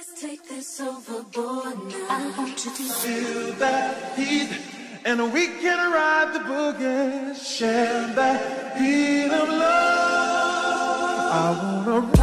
Let's take this overboard now. I want you to Feel that heat, and we can ride the boogie, share that beat of love. I wanna